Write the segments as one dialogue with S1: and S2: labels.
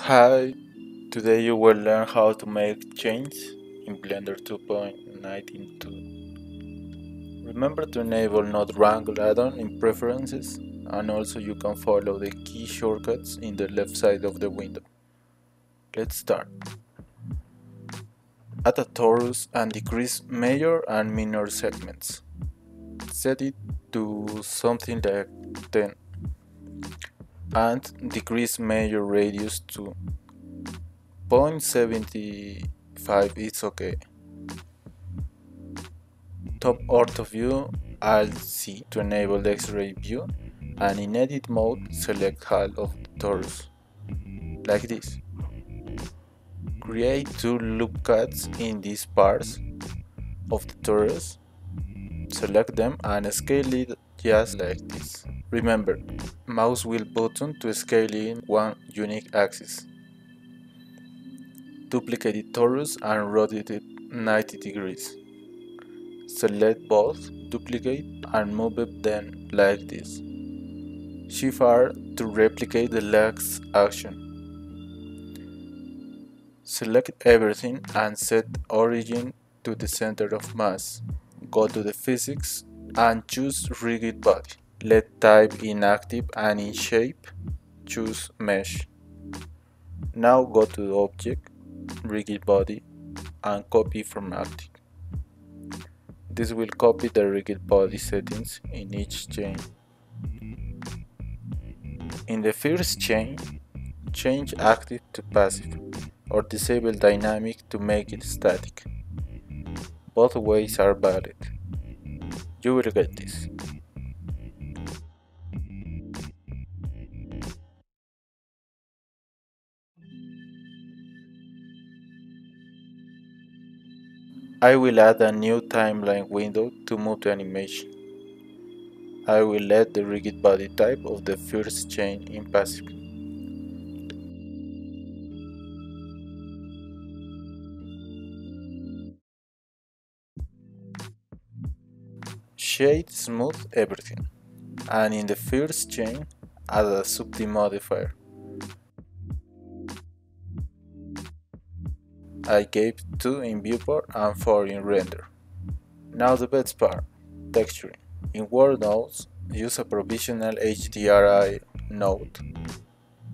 S1: Hi, today you will learn how to make chains in Blender 2.19.2. Remember to enable Node Wrangler add-on in Preferences and also you can follow the key shortcuts in the left side of the window. Let's start. Add a torus and decrease major and minor segments. Set it to something like 10 and decrease major radius to 0.75 it's okay. Top ortho view Alt C to enable the X-ray view and in edit mode select half of the torus like this. Create two loop cuts in these parts of the torus, select them and scale it just like this. Remember, mouse wheel button to scale in one unique axis. Duplicate the torus and rotate it 90 degrees. Select both, duplicate and move them like this. Shift R to replicate the last action. Select everything and set origin to the center of mass. Go to the physics and choose rigid body. Let type in active and in shape choose mesh. Now go to the object, rigid body and copy from active. This will copy the rigid body settings in each chain. In the first chain, change active to passive or disable dynamic to make it static. Both ways are valid. You will get this. I will add a new timeline window to move the animation. I will let the rigid body type of the first chain in passive. Shade smooth everything, and in the first chain add a subdiv modifier. I gave 2 in viewport and 4 in render. Now the best part, texturing. In World nodes, use a provisional HDRI node.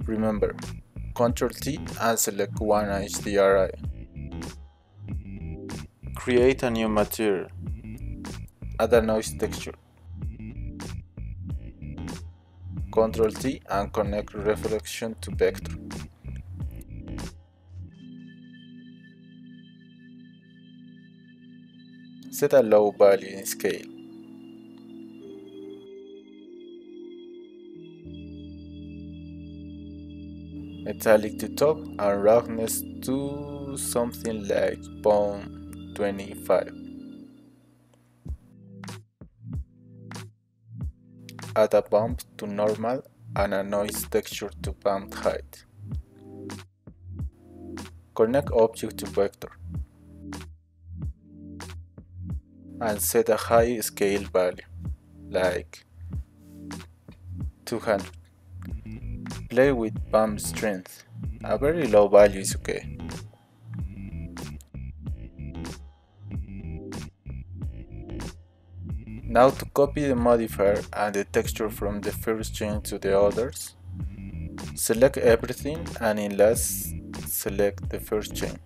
S1: Remember, Ctrl T and select one HDRI. Create a new material. Add a noise texture. Ctrl T and connect reflection to vector. Set a low value in scale. Metallic to top and roughness to something like 0.25. Add a bump to normal and a noise texture to bump height. Connect object to vector. And set a high scale value, like 200. Play with bump strength, a very low value is okay. Now to copy the modifier and the texture from the first chain to the others, select everything and in last select the first chain.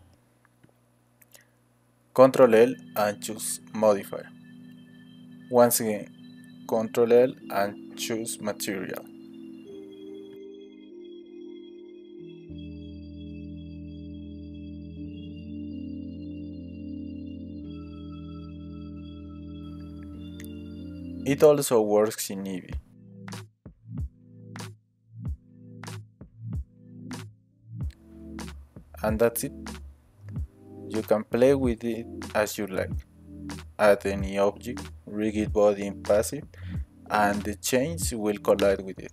S1: Ctrl L and choose Modifier. Once again, Ctrl L and choose Material. It also works in Eevee. And that's it. You can play with it as you like. Add any object, rigid body in passive, and the chains will collide with it.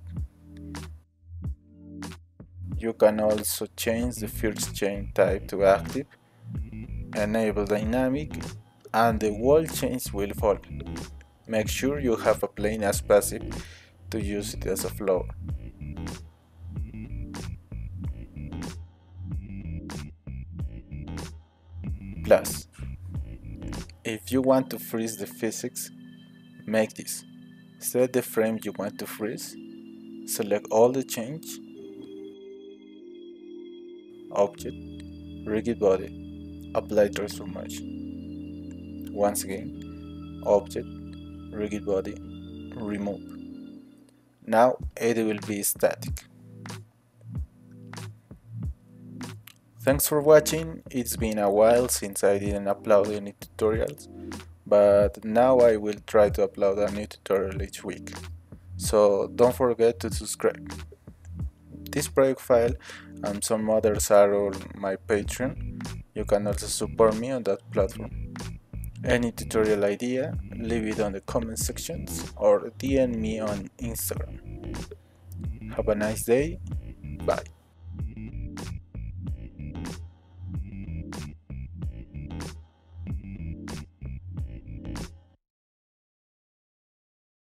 S1: You can also change the first chain type to active, enable dynamic, and the wall chains will fall. Make sure you have a plane as passive to use it as a floor. Class. If you want to freeze the physics, make this. Set the frame you want to freeze, select all the change, object, rigid body, apply transformation. Once again, object, rigid body, remove. Now it will be static. Thanks for watching, it's been a while since I didn't upload any tutorials, but now I will try to upload a new tutorial each week. So don't forget to subscribe. This project file and some others are on my Patreon. You can also support me on that platform. Any tutorial idea, leave it on the comment sections or DM me on Instagram. Have a nice day. Bye.